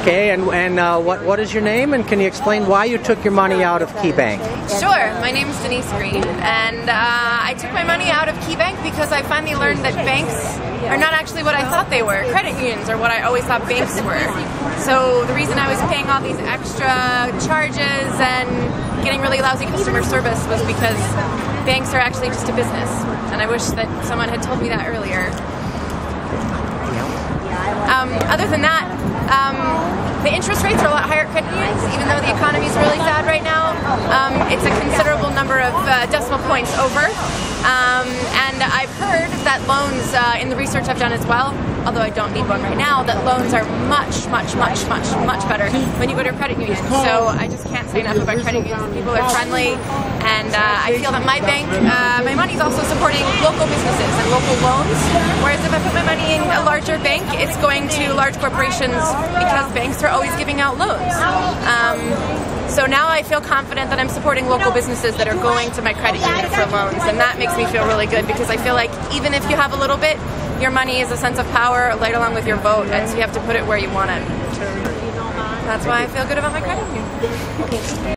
Okay, and and uh, what what is your name? And can you explain why you took your money out of KeyBank? Sure. My name is Denise Green, and uh, I took my money out of KeyBank because I finally learned that banks are not actually what I thought they were. Credit unions are what I always thought banks were. So the reason I was paying all these extra charges and getting really lousy customer service was because banks are actually just a business, and I wish that someone had told me that earlier. Um, other than that, um, the interest rates are a lot higher at credit unions, even though the economy is really sad right now. Um, it's a considerable number of uh, decimal points over. Um, and I've heard that loans, uh, in the research I've done as well, although I don't need one right now, that loans are much, much, much, much, much better when you go to a credit union. So I just can't say enough about credit unions. People are friendly, and uh, I feel that my bank, uh, my money is also supporting local businesses and local loans. Whereas if I put my money in large corporations because banks are always giving out loans. Um, so now I feel confident that I'm supporting local businesses that are going to my credit union for loans, and that makes me feel really good because I feel like even if you have a little bit, your money is a sense of power right along with your vote, and so you have to put it where you want it. That's why I feel good about my credit union.